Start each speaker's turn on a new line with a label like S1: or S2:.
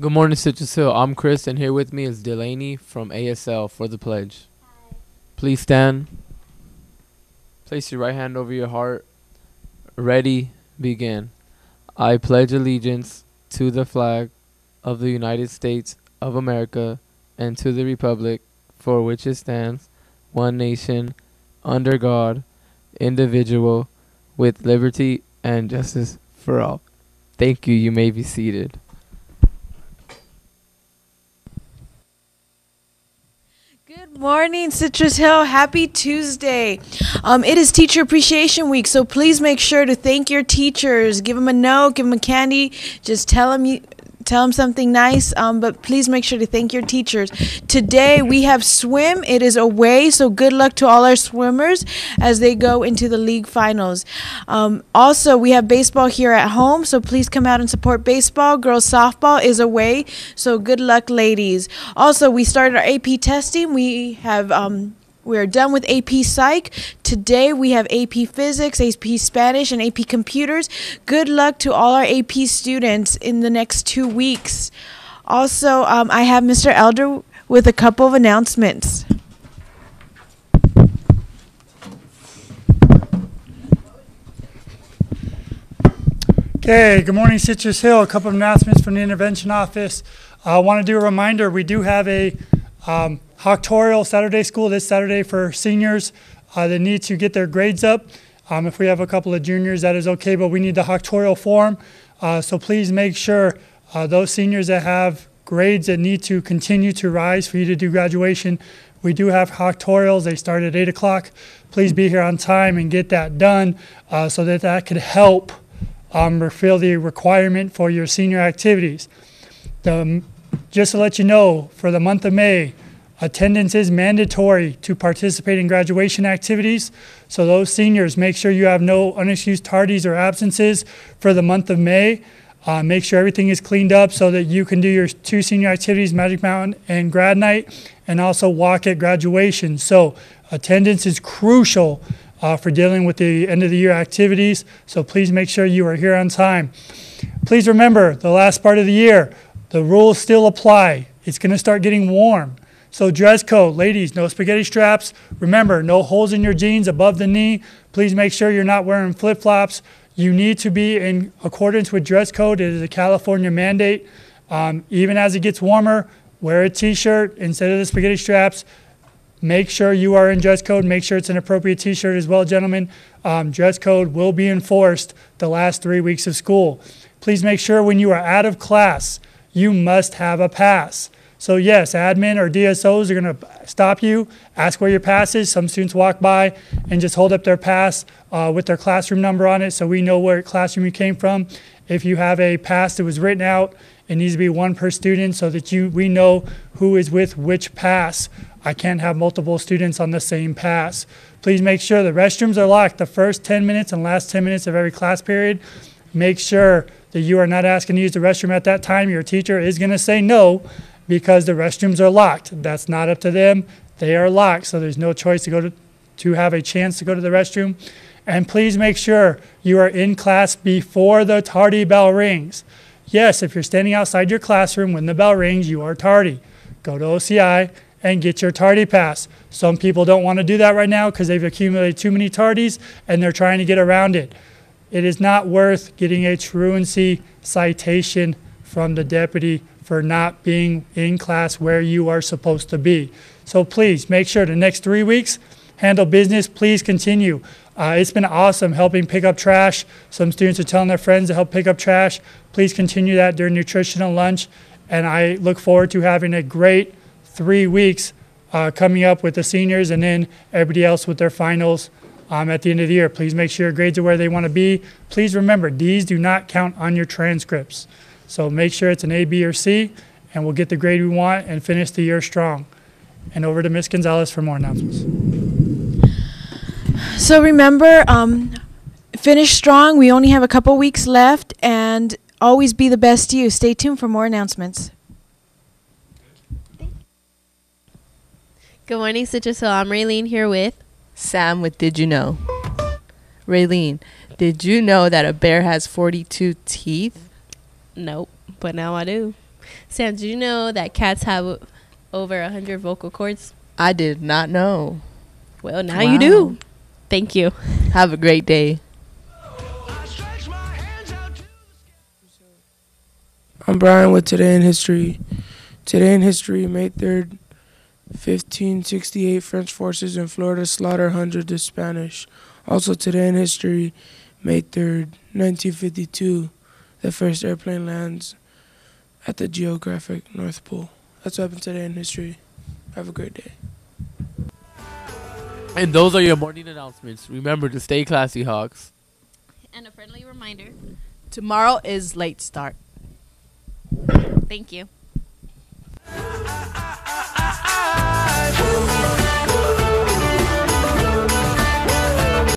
S1: Good morning, Citrus Hill. I'm Chris, and here with me is Delaney from ASL for the pledge. Please stand. Place your right hand over your heart. Ready, begin. I pledge allegiance to the flag of the United States of America and to the republic for which it stands, one nation, under God, individual, with liberty and justice for all. Thank you. You may be seated.
S2: Good morning, Citrus Hill. Happy Tuesday. Um, it is Teacher Appreciation Week, so please make sure to thank your teachers. Give them a note, give them a candy. Just tell them you tell them something nice. Um, but please make sure to thank your teachers. Today we have swim. It is away, so good luck to all our swimmers as they go into the league finals. Um, also, we have baseball here at home, so please come out and support baseball. Girls softball is away, so good luck, ladies. Also, we started our AP testing. We have um, we are done with AP Psych. Today we have AP Physics, AP Spanish, and AP Computers. Good luck to all our AP students in the next two weeks. Also, um, I have Mr. Elder with a couple of announcements.
S3: Okay, good morning, Citrus Hill. A couple of announcements from the intervention office. I want to do a reminder we do have a um, Hawktorial Saturday School this Saturday for seniors uh, that need to get their grades up. Um, if we have a couple of juniors, that is okay, but we need the Hawktorial form. Uh, so please make sure uh, those seniors that have grades that need to continue to rise for you to do graduation, we do have Hawktorials. They start at 8 o'clock. Please be here on time and get that done uh, so that that could help um, fulfill the requirement for your senior activities. The, just to let you know, for the month of May, Attendance is mandatory to participate in graduation activities. So those seniors, make sure you have no unexcused tardies or absences for the month of May. Uh, make sure everything is cleaned up so that you can do your two senior activities, Magic Mountain and grad night, and also walk at graduation. So attendance is crucial uh, for dealing with the end of the year activities. So please make sure you are here on time. Please remember the last part of the year, the rules still apply. It's going to start getting warm. So dress code, ladies, no spaghetti straps. Remember, no holes in your jeans above the knee. Please make sure you're not wearing flip-flops. You need to be in accordance with dress code. It is a California mandate. Um, even as it gets warmer, wear a t-shirt instead of the spaghetti straps. Make sure you are in dress code. Make sure it's an appropriate t-shirt as well, gentlemen. Um, dress code will be enforced the last three weeks of school. Please make sure when you are out of class, you must have a pass. So yes, admin or DSOs are going to stop you, ask where your pass is. Some students walk by and just hold up their pass uh, with their classroom number on it so we know where classroom you came from. If you have a pass that was written out, it needs to be one per student so that you we know who is with which pass. I can't have multiple students on the same pass. Please make sure the restrooms are locked the first 10 minutes and last 10 minutes of every class period. Make sure that you are not asking to use the restroom at that time. Your teacher is going to say no because the restrooms are locked. That's not up to them. They are locked, so there's no choice to go to, to have a chance to go to the restroom. And please make sure you are in class before the tardy bell rings. Yes, if you're standing outside your classroom when the bell rings, you are tardy. Go to OCI and get your tardy pass. Some people don't want to do that right now because they've accumulated too many tardies and they're trying to get around it. It is not worth getting a truancy citation from the deputy for not being in class where you are supposed to be. So please make sure the next three weeks, handle business. Please continue. Uh, it's been awesome helping pick up trash. Some students are telling their friends to help pick up trash. Please continue that during nutritional lunch. And I look forward to having a great three weeks uh, coming up with the seniors and then everybody else with their finals um, at the end of the year. Please make sure your grades are where they want to be. Please remember, these do not count on your transcripts. So make sure it's an A, B, or C, and we'll get the grade we want and finish the year strong. And over to Ms. Gonzalez for more announcements.
S2: So remember, um, finish strong. We only have a couple weeks left, and always be the best you. Stay tuned for more announcements.
S4: Good morning, Citrus Hill. I'm Raylene here with
S5: Sam with Did You Know? Raylene, did you know that a bear has 42 teeth?
S4: Nope, but now I do. Sam, did you know that cats have over 100 vocal cords?
S5: I did not know.
S4: Well, now you do. Thank you.
S5: Have a great day.
S6: I'm Brian with Today in History. Today in History, May 3rd, 1568, French forces in Florida slaughter hundreds of Spanish. Also today in history, May 3rd, 1952, the first airplane lands at the geographic North Pole. That's what happened today in history. Have a great day.
S1: And those are your morning announcements. Remember to stay classy, Hawks.
S4: And a friendly reminder.
S5: Tomorrow is late start.
S4: Thank you.
S7: I,